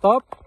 stop